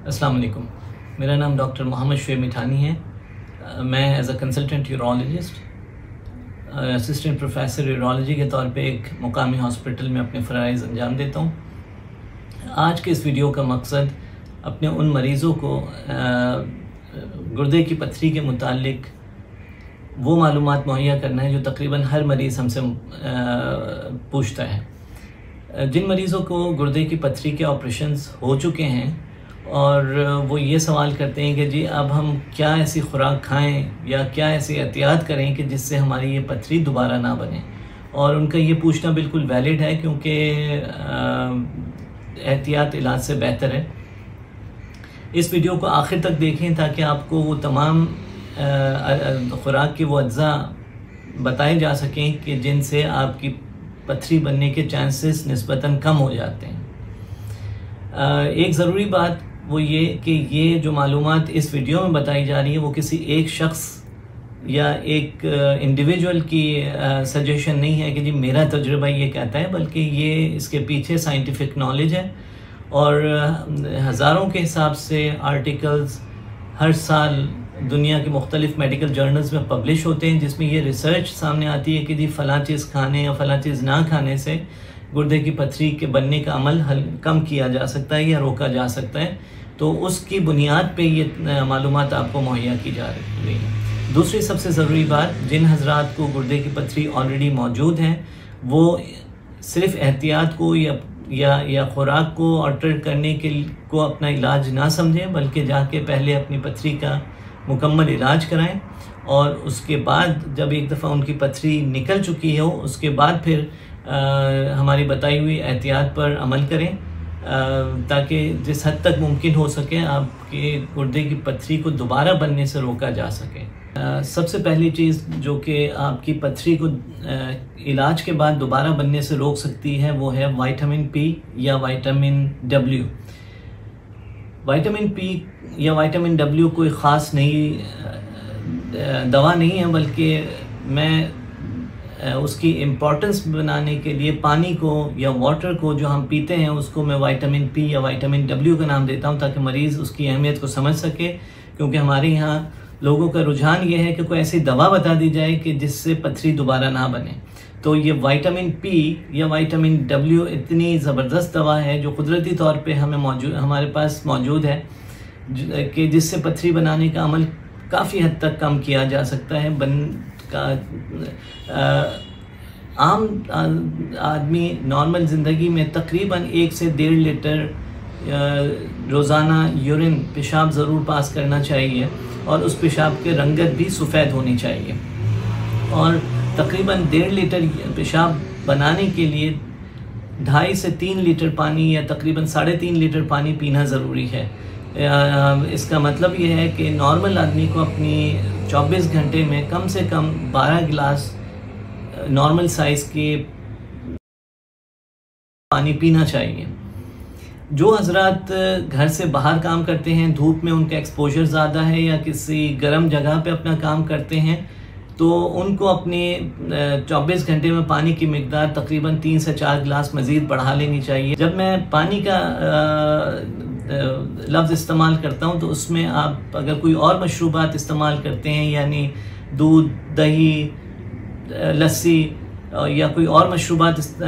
अस्सलाम वालेकुम। मेरा नाम डॉक्टर मोहम्मद शुएब मिठानी है। मैं as a consultant urologist assistant professor urology के तौर पे एक मुकामी हॉस्पिटल में अपने फ़राइज़ अंजाम देता हूँ। आज के इस वीडियो का मकसद अपने उन मरीज़ों को गुर्दे की पथरी के मुतालिक वो मालूम मुहैया करना है जो तकरीबन हर मरीज़ हमसे पूछता है। जिन मरीज़ों को गुर्दे की पथरी के ऑपरेशंस हो चुके हैं और वो ये सवाल करते हैं कि जी, अब हम क्या ऐसी खुराक खाएँ या क्या ऐसी एहतियात करें कि जिससे हमारी ये पथरी दोबारा ना बने? और उनका ये पूछना बिल्कुल वैलिड है क्योंकि एहतियात इलाज से बेहतर है। इस वीडियो को आखिर तक देखें ताकि आपको वो तमाम खुराक की वो अज्जा बताए जा सकें कि जिनसे आपकी पथरी बनने के चांसेस नस्बता कम हो जाते हैं। एक ज़रूरी बात वो ये कि ये जो मालूम इस वीडियो में बताई जा रही है, वो किसी एक शख्स या एक इंडिविजुअल की सजेशन नहीं है कि जी मेरा तजुर्बा ये कहता है, बल्कि ये इसके पीछे साइंटिफिक नॉलेज है और हज़ारों के हिसाब से आर्टिकल्स हर साल दुनिया के मुख्तलिफ़ मेडिकल जर्नल्स में पब्लिश होते हैं, जिसमें ये रिसर्च सामने आती है कि जी फ़लाँ चीज़ खाने या फ़लाँ चीज़ ना खाने से गुर्दे की पथरी के बनने का अमल हल कम किया जा सकता है या रोका जा सकता है। तो उसकी बुनियाद पे ये मालूम आपको मुहैया की जा रही है। दूसरी सबसे ज़रूरी बात जिन हजरात को गुर्दे की पथरी ऑलरेडी मौजूद हैं वो सिर्फ़ एहतियात को या या या खुराक को ऑल्टर करने के को अपना इलाज ना समझें बल्कि जाके पहले अपनी पथरी का मुकम्मल इलाज कराएँ और उसके बाद जब एक दफ़ा उनकी पथरी निकल चुकी हो उसके बाद फिर आ, हमारी बताई हुई एहतियात पर अमल करें। ताकि जिस हद तक मुमकिन हो सके आपके गुर्दे की पथरी को दोबारा बनने से रोका जा सके। सबसे पहली चीज़ जो कि आपकी पथरी को इलाज के बाद दोबारा बनने से रोक सकती है, वो है विटामिन पी या विटामिन डब्ल्यू। विटामिन पी या विटामिन डब्ल्यू कोई ख़ास नहीं दवा नहीं है, बल्कि मैं उसकी इम्पोर्टेंस बनाने के लिए पानी को या वाटर को जो हम पीते हैं, उसको मैं विटामिन पी या विटामिन डब्ल्यू का नाम देता हूँ ताकि मरीज़ उसकी अहमियत को समझ सके। क्योंकि हमारे यहाँ लोगों का रुझान ये है कि कोई ऐसी दवा बता दी जाए कि जिससे पथरी दोबारा ना बने। तो ये विटामिन पी या विटामिन डब्ल्यू इतनी ज़बरदस्त दवा है जो कुदरती तौर पे हमें मौजूद हमारे पास मौजूद है कि जिससे पथरी बनाने का अमल काफ़ी हद तक कम किया जा सकता है, बन का आम आदमी नॉर्मल ज़िंदगी में तकरीबन एक से डेढ़ लीटर रोज़ाना यूरिन पेशाब ज़रूर पास करना चाहिए और उस पेशाब के रंगत भी सफ़ेद होनी चाहिए। और तकरीबन डेढ़ लीटर पेशाब बनाने के लिए ढाई से तीन लीटर पानी या तकरीबन साढ़े तीन लीटर पानी पीना ज़रूरी है। इसका मतलब ये है कि नॉर्मल आदमी को अपनी 24 घंटे में कम से कम 12 गिलास नॉर्मल साइज़ के पानी पीना चाहिए। जो हज़रत घर से बाहर काम करते हैं, धूप में उनका एक्सपोजर ज़्यादा है या किसी गर्म जगह पे अपना काम करते हैं तो उनको अपने चौबीस घंटे में पानी की मकदार तकरीबन तीन से चार गिलास मज़ीद बढ़ा लेनी चाहिए। जब मैं पानी का लफ्ज़ इस्तेमाल करता हूँ तो उसमें आप अगर कोई और मशरूबात इस्तेमाल करते हैं, यानी दूध, दही लस्सी या कोई और मशरूबात इस-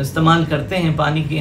इस्तेमाल करते हैं पानी की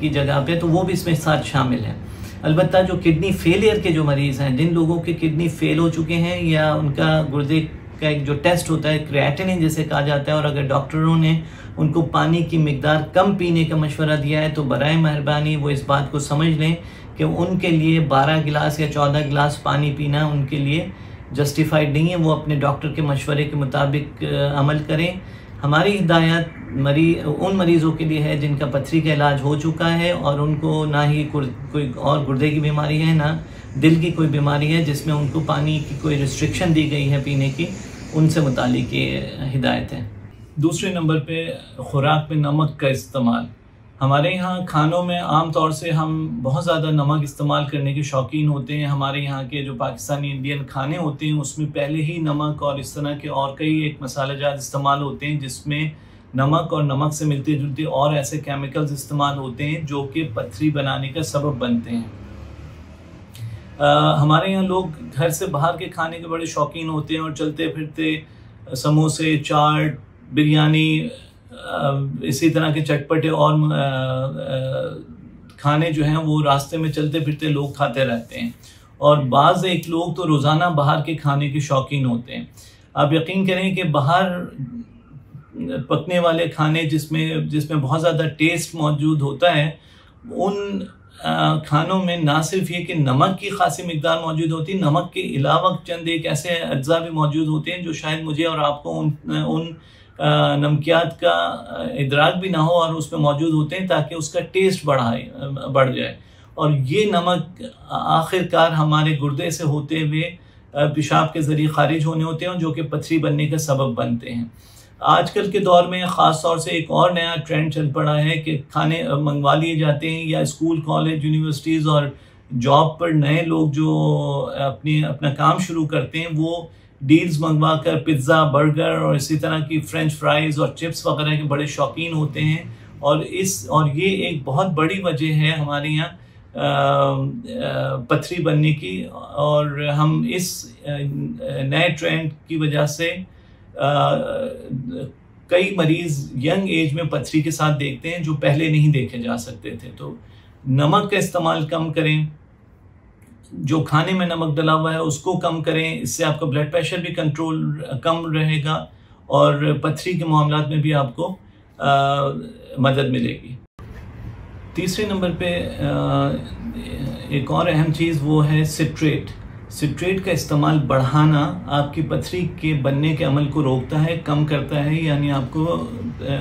की जगह पे तो वो भी इसमें साथ शामिल हैं। अलबत्ता जो किडनी फेलियर के जो मरीज़ हैं, जिन लोगों के किडनी फेल हो चुके हैं या उनका गुर्दे का एक जो टेस्ट होता है क्रिएटिनिन जिसे कहा जाता है, और अगर डॉक्टरों ने उनको पानी की मकदार कम पीने का मशवरा दिया है तो बरए मेहरबानी वो इस बात को समझ लें कि उनके लिए 12 गिलास या 14 गिलास पानी पीना उनके लिए जस्टिफाइड नहीं है। वो अपने डॉक्टर के मशवरे के मुताबिक अमल करें। हमारी हिदायत मरी, उन मरीज़ों के लिए है जिनका पथरी का इलाज हो चुका है, और उनको ना ही कोई और गुर्दे की बीमारी है, ना दिल की कोई बीमारी है, जिसमें उनको पानी की कोई रिस्ट्रिक्शन दी गई है पीने की। उनसे मुतालिक ये हिदायत। है दूसरे नंबर पे, खुराक में नमक का इस्तेमाल। हमारे यहाँ खानों में आम तौर से हम बहुत ज़्यादा नमक इस्तेमाल करने के शौकीन होते हैं। हमारे यहाँ के जो पाकिस्तानी इंडियन खाने होते हैं, उसमें पहले ही नमक और इस तरह के और कई एक मसाला जात इस्तेमाल होते हैं, जिसमें नमक और नमक से मिलते जुलते और ऐसे केमिकल्स इस्तेमाल होते हैं, जो कि पथरी बनाने का सबब बनते हैं। आ, हमारे यहाँ लोग घर से बाहर के खाने के बड़े शौकीन होते हैं और चलते फिरते समोसे चाट बिरयानी इसी तरह के चटपटे और खाने जो हैं वो रास्ते में चलते फिरते लोग खाते रहते हैं। और बाज़ एक लोग तो रोज़ाना बाहर के खाने के शौकीन होते हैं। आप यकीन करें कि बाहर पकने वाले खाने जिसमें जिसमें बहुत ज़्यादा टेस्ट मौजूद होता है उन खानों में ना सिर्फ़ ये कि नमक की खासी मकदार मौजूद होती है नमक के अलावा चंद एक ऐसे अज्जा भी मौजूद होते हैं जो शायद मुझे और आपको उन उन नमकियात का इदराक भी ना हो और उसमें मौजूद होते हैं ताकि उसका टेस्ट बढ़ाए बढ़ जाए। और ये नमक आखिरकार हमारे गुर्दे से होते हुए पेशाब के ज़रिए खारिज होने होते हैं जो कि पथरी बनने का सबब बनते हैं। आजकल के दौर में ख़ास तौर से एक और नया ट्रेंड चल पड़ा है कि खाने मंगवा लिए जाते हैं या स्कूल कॉलेज यूनिवर्सिटीज़ और जॉब पर नए लोग जो अपनी, अपना काम शुरू करते हैं, वो डील्स मंगवा कर पिज़्ज़ा बर्गर और इसी तरह की फ्रेंच फ्राइज़ और चिप्स वगैरह के बड़े शौकीन होते हैं। और इस, और ये एक बहुत बड़ी वजह है हमारे यहाँ पथरी बनने की। और हम इस नए ट्रेंड की वजह से कई मरीज़ यंग एज में पथरी के साथ देखते हैं जो पहले नहीं देखे जा सकते थे। तो नमक का इस्तेमाल कम करें जो खाने में नमक डला हुआ है उसको कम करें इससे आपका ब्लड प्रेशर भी कंट्रोल कम रहेगा और पथरी के मामला में भी आपको आ, मदद मिलेगी। तीसरे नंबर पे आ, एक और अहम चीज़ वो है सिट्रेट सिट्रेट का इस्तेमाल बढ़ाना आपकी पथरी के बनने के अमल को रोकता है, कम करता है, यानी आपको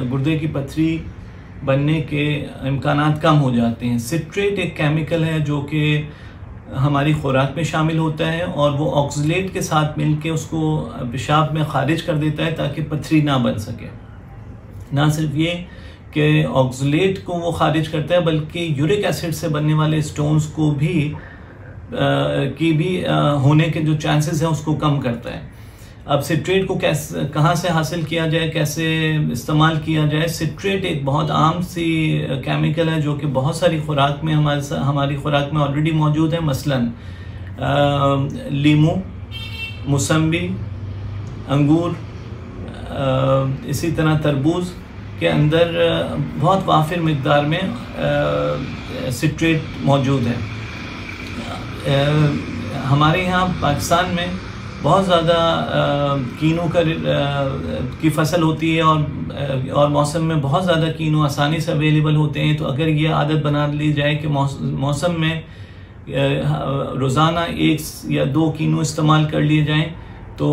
गुर्दे की पथरी बनने के इम्कान कम हो जाते हैं। सिट्रेट एक केमिकल है जो कि हमारी खुराक में शामिल होता है और वो ऑक्सीलेट के साथ मिलके उसको पेशाब में खारिज कर देता है ताकि पथरी ना बन सके। ना सिर्फ़ ये कि ऑक्सलेट को वो खारिज करता है, बल्कि यूरिक एसिड से बनने वाले स्टोन्स को भी की भी होने के जो चांसेस हैं उसको कम करता है। अब सिट्रेट को कैसे कहाँ से हासिल किया जाए कैसे इस्तेमाल किया जाए सिट्रेट एक बहुत आम सी केमिकल है जो कि बहुत सारी खुराक में हमारे हमारी खुराक में ऑलरेडी मौजूद है मसलन लीमू मौसम्बी अंगूर आ, इसी तरह तरबूज़ के अंदर बहुत वाफिर मकदार में सिट्रेट मौजूद है। हमारे यहाँ पाकिस्तान में बहुत ज़्यादा कीनों का की फ़सल होती है और और मौसम में बहुत ज़्यादा कीनों आसानी से अवेलेबल होते हैं। तो अगर ये आदत बना ली जाए कि मौसम में रोज़ाना एक या दो कीनों इस्तेमाल कर लिए जाएँ तो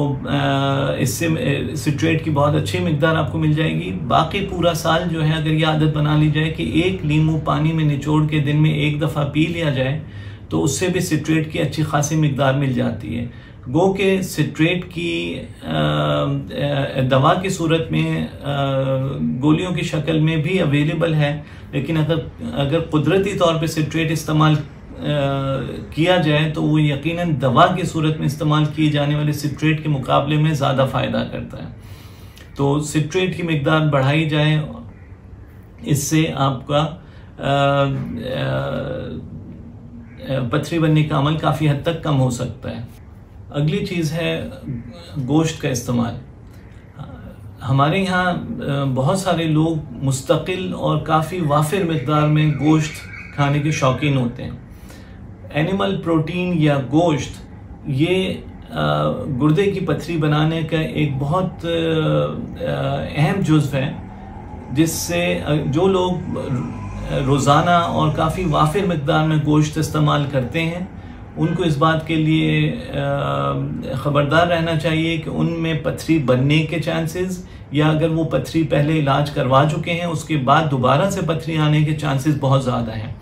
इससे सिट्रेट की बहुत अच्छी मकदार आपको मिल जाएगी। बाकी पूरा साल जो है अगर ये आदत बना ली जाए कि एक लीमू पानी में निचोड़ के दिन में एक दफ़ा पी लिया जाए तो उससे भी सिट्रेट की अच्छी खासी मकदार मिल जाती है। गो के सिट्रेट की दवा की सूरत में गोलियों की शक्ल में भी अवेलेबल है। लेकिन अगर अगर कुदरती तौर पे सिट्रेट इस्तेमाल किया जाए तो वो यकीनन दवा की सूरत में इस्तेमाल किए जाने वाले सिट्रेट के मुकाबले में ज़्यादा फ़ायदा करता है। तो सिट्रेट की मकदार बढ़ाई जाए, इससे आपका पथरी बनने का अमल काफ़ी हद तक कम हो सकता है। अगली चीज़ है, गोश्त का इस्तेमाल। हमारे यहाँ बहुत सारे लोग मुस्तकिल और काफ़ी वाफिर मकदार में गोश्त खाने के शौकीन होते हैं। एनिमल प्रोटीन या गोश्त, ये गुर्दे की पथरी बनाने का एक बहुत अहम जुज्व है, जिससे जो लोग रोज़ाना और काफ़ी वाफिर मकदार में गोश्त इस्तेमाल करते हैं। उनको इस बात के लिए ख़बरदार रहना चाहिए कि उनमें पथरी बनने के चांसेस या अगर वो पथरी पहले इलाज करवा चुके हैं, उसके बाद दोबारा से पथरी आने के चांसेस बहुत ज़्यादा हैं।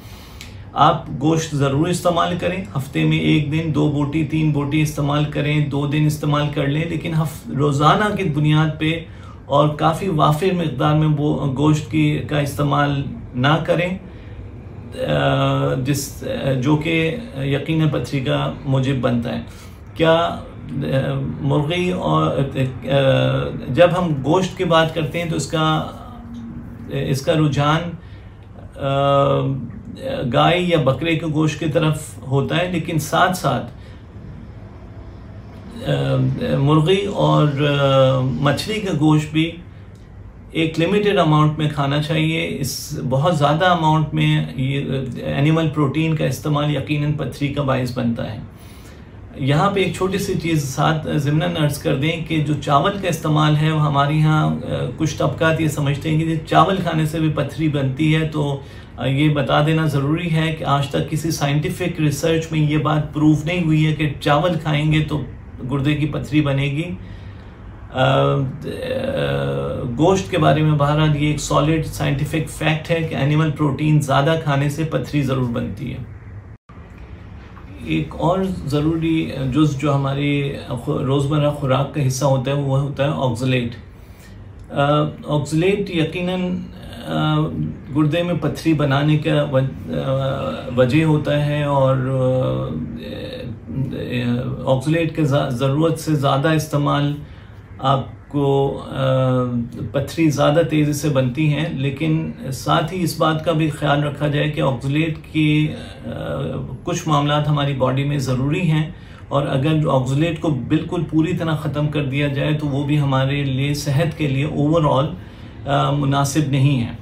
आप गोश्त ज़रूर इस्तेमाल करें, हफ़्ते में एक दिन दो बोटी, तीन बोटी इस्तेमाल करें, दो दिन इस्तेमाल कर लें, लेकिन रोज़ाना की बुनियाद पे और काफ़ी वाफिर मकदार में वो गोश्त की, का इस्तेमाल ना करें। जिस जो कि यकीन पथरी का मुजिब बनता है। क्या मुर्गी और जब हम गोश्त की बात करते हैं तो इसका इसका रुझान गाय या बकरे के गोश्त की तरफ़ होता है, लेकिन साथ साथ मुर्गी और मछली का गोश्त भी एक लिमिटेड अमाउंट में खाना चाहिए। इस, बहुत ज़्यादा अमाउंट में ये एनिमल प्रोटीन का इस्तेमाल यकीनन पथरी का बायस बनता है। यहाँ पे एक छोटी सी चीज़ साथ ज़िमन अर्ज़ कर दें कि जो चावल का इस्तेमाल है हमारे यहाँ कुछ तबकात ये समझते हैं कि चावल खाने से भी पथरी बनती है तो ये बता देना ज़रूरी है कि आज तक किसी साइंटिफिक रिसर्च में ये बात प्रूव नहीं हुई है कि चावल खाएँगे तो गुर्दे की पथरी बनेगी। गोश्त के बारे में बहरहाल ये एक सॉलिड साइंटिफिक फैक्ट है कि एनिमल प्रोटीन ज़्यादा खाने से पथरी ज़रूर बनती है। एक और ज़रूरी, जुज जो हमारी रोज़मर्रा खुराक का हिस्सा होता है, वो होता है ऑक्जलेट ऑक्जलेट यकीनन गुर्दे में पथरी बनाने का वजह होता है और ऑक्सलेट के ज़रूरत से ज़्यादा इस्तेमाल आपको पथरी ज़्यादा तेज़ी से बनती हैं, लेकिन साथ ही इस बात का भी ख्याल रखा जाए कि ऑक्सलेट की कुछ मामला हमारी बॉडी में ज़रूरी हैं, और अगर ऑक्सलेट को बिल्कुल पूरी तरह ख़त्म कर दिया जाए तो वो भी हमारे लिए सेहत के लिए ओवरऑल मुनासिब नहीं है।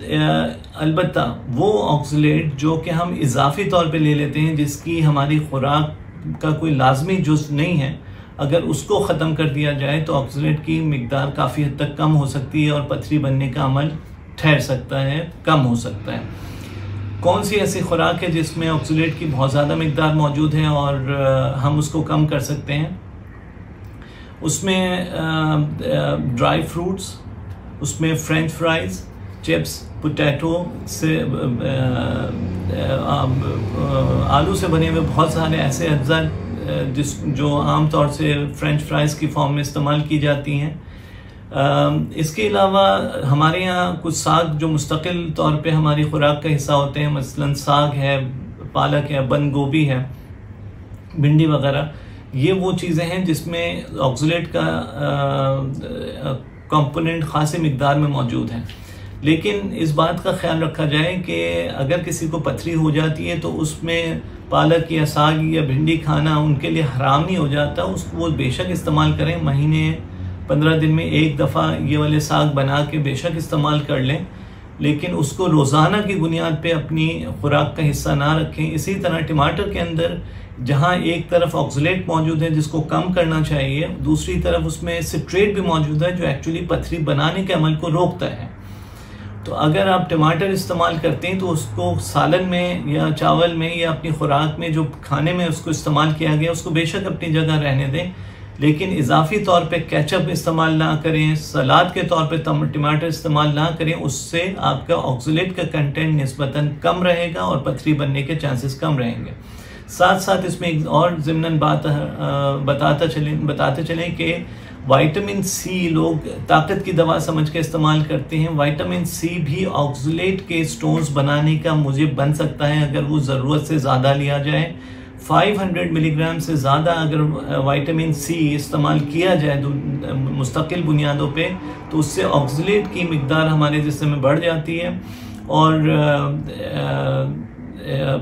अलबत् वो ऑक्सीलेट जो कि हम इजाफी तौर पे ले लेते हैं, जिसकी हमारी खुराक का कोई लाजमी जुज नहीं है। अगर उसको ख़त्म कर दिया जाए तो ऑक्सीलेट की मकदार काफ़ी हद तक कम हो सकती है और पथरी बनने का अमल ठहर सकता है, कम हो सकता है। कौन सी ऐसी खुराक है जिसमें ऑक्सीलेट की बहुत ज़्यादा मकदार मौजूद है और हम उसको कम कर सकते हैं? उसमें ड्राई फ्रूट्स, उसमें फ्रेंच फ्राइज़, चिप्स, पोटैटो से आलू से बने हुए बहुत सारे ऐसे अज्जा जिस, जो आम तौर से फ्रेंच फ्राइज़ की फॉर्म में इस्तेमाल की जाती हैं। इसके अलावा हमारे यहाँ कुछ साग जो मुस्तकिल तौर पे हमारी खुराक का हिस्सा होते हैं, मसलन साग है, पालक है बंद गोभी है, भिंडी वगैरह, ये वो चीज़ें हैं जिसमें ऑक्सीलेट का कंपोनेंट खासी मकदार में मौजूद है। लेकिन इस बात का ख्याल रखा जाए कि अगर किसी को पथरी हो जाती है तो उसमें पालक या साग या भिंडी खाना उनके लिए हराम नहीं हो जाता। उसको वो बेशक इस्तेमाल करें, महीने, पंद्रह दिन में एक दफ़ा ये वाले साग बना के बेशक इस्तेमाल कर लें। लेकिन उसको रोज़ाना की बुनियाद पे अपनी खुराक का हिस्सा ना रखें। इसी तरह टमाटर के अंदर जहाँ एक तरफ़ ऑक्सलेट मौजूद है, जिसको कम करना चाहिए, दूसरी तरफ़ उसमें सिट्रेट भी मौजूद है, जो एक्चुअली पथरी बनाने के अमल को रोकता है। तो अगर आप टमाटर इस्तेमाल करते हैं तो उसको सालन में या चावल में या अपनी खुराक में जो खाने में उसको इस्तेमाल किया गया, उसको बेशक अपनी जगह रहने दें, लेकिन इजाफी तौर पे केचप इस्तेमाल ना करें, सलाद के तौर पे टमाटर इस्तेमाल ना करें, उससे आपका ऑक्सीलेट का कंटेंट नस्बता कम रहेगा और पथरी बनने के चांसेस कम रहेंगे। साथ साथ इसमें एक और ज़िमन बात बताता चले, बताते चलें कि विटामिन सी लोग ताकत की दवा समझ के इस्तेमाल करते हैं। वाइटामिन सी भी ऑक्सीलेट के स्टोन्स बनाने का मुझे बन सकता है अगर वो ज़रूरत से ज़्यादा लिया जाए। 500 मिलीग्राम से ज़्यादा अगर विटामिन सी इस्तेमाल किया जाए तो मुस्तकिल बुनियादों पे तो उससे ऑक्सीलेट की मकदार हमारे जिसम में बढ़ जाती है और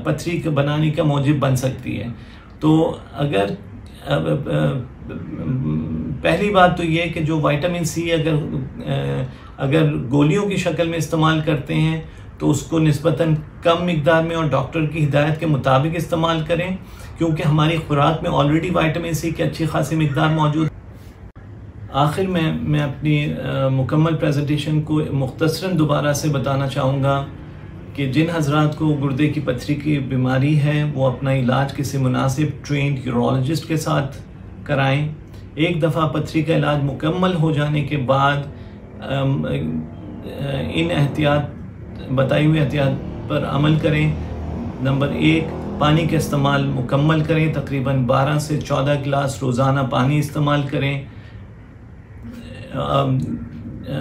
पथरी बनाने का मौजब बन सकती है। तो अगर पहली बात तो ये कि जो विटामिन सी अगर अगर गोलियों की शक्ल में इस्तेमाल करते हैं तो उसको नस्बता कम मकदार में और डॉक्टर की हिदायत के मुताबिक इस्तेमाल करें क्योंकि हमारी खुराक में ऑलरेडी वाइटामिन सी की अच्छी खासी मकदार मौजूद आखिर में मैं अपनी आ, मुकम्मल प्रेजेंटेशन को मुख्तसरा दोबारा से बताना चाहूँगा कि जिन हजरात को गुर्दे की पथरी की बीमारी है वो अपना इलाज किसी मुनासिब ट्रेंड यूरोलॉजिस्ट के साथ कराएँ। एक दफ़ा पथरी का इलाज मुकम्मल हो जाने के बाद इन एहतियात, बताई हुई एहतियात पर अमल करें। नंबर एक, पानी का इस्तेमाल मुकम्मल करें। तकरीबन 12 से 14 गिलास रोज़ाना पानी इस्तेमाल करें।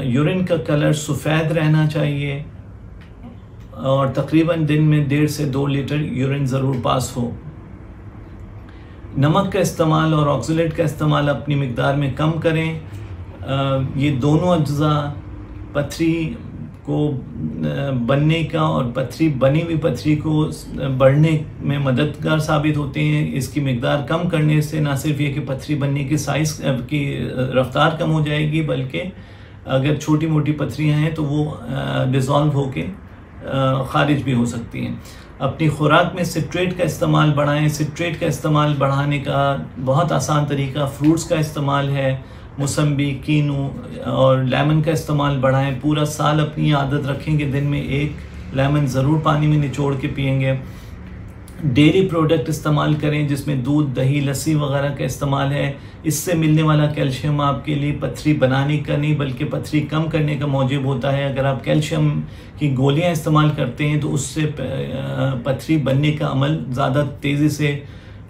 यूरिन का कलर सफ़ेद रहना चाहिए और तकरीबन दिन में डेढ़ से दो लीटर यूरिन ज़रूर पास हो। नमक का इस्तेमाल और ऑक्सीलेट का इस्तेमाल अपनी मकदार में कम करें। ये दोनों अज्जा पथरी को बनने का और पथरी, बनी हुई पथरी को बढ़ने में मददगार साबित होते हैं। इसकी मकदार कम करने से ना सिर्फ़ ये कि पथरी बनने की साइज़ की रफ्तार कम हो जाएगी, बल्कि अगर छोटी मोटी पथरियाँ हैं तो वो डिज़ोल्व होके खारिज भी हो सकती हैं। अपनी खुराक में सिट्रेट का इस्तेमाल बढ़ाएँ। सिट्रेट का इस्तेमाल बढ़ाने का बहुत आसान तरीका फ्रूट्स का इस्तेमाल है, मौसम्बी, कीनू और लेमन का इस्तेमाल बढ़ाएँ। पूरा साल अपनी आदत रखें कि दिन में एक लेमन ज़रूर पानी में निचोड़ के पियेंगे। डेयरी प्रोडक्ट इस्तेमाल करें जिसमें दूध दही लस्सी वगैरह का इस्तेमाल है। इससे मिलने वाला कैल्शियम आपके लिए पथरी बनाने का नहीं बल्कि पथरी कम करने का मौजूद होता है। अगर आप कैल्शियम की गोलियाँ इस्तेमाल करते हैं तो उससे पथरी बनने का अमल ज़्यादा तेज़ी से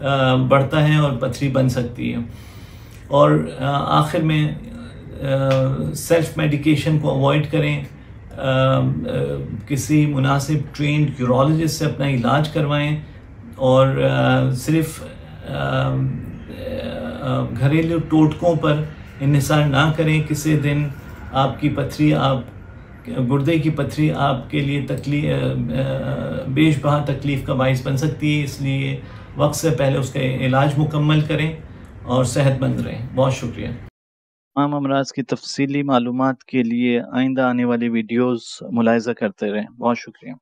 बढ़ता है और पथरी बन सकती है। और आखिर में सेल्फ मेडिकेशन को अवॉइड करें। आ, आ, किसी मुनासिब ट्रेंड यूरोलॉजिस्ट से अपना इलाज करवाएँ। और सिर्फ़ घरेलू टोटकों पर इसार ना करें। किसी दिन आपकी पथरी, आप, गुर्दे की पथरी आपके लिए तकलीफ़ बेशबहा तकलीफ़ का बायस बन सकती है। इसलिए वक्त से पहले उसका इलाज मुकम्मल करें और सेहतमंद रहें। बहुत शुक्रिया। तमाम अमराज की तफसीली मालूम के लिए आइंदा आने वाली वीडियोज़ मुलायजा करते रहें। बहुत शुक्रिया।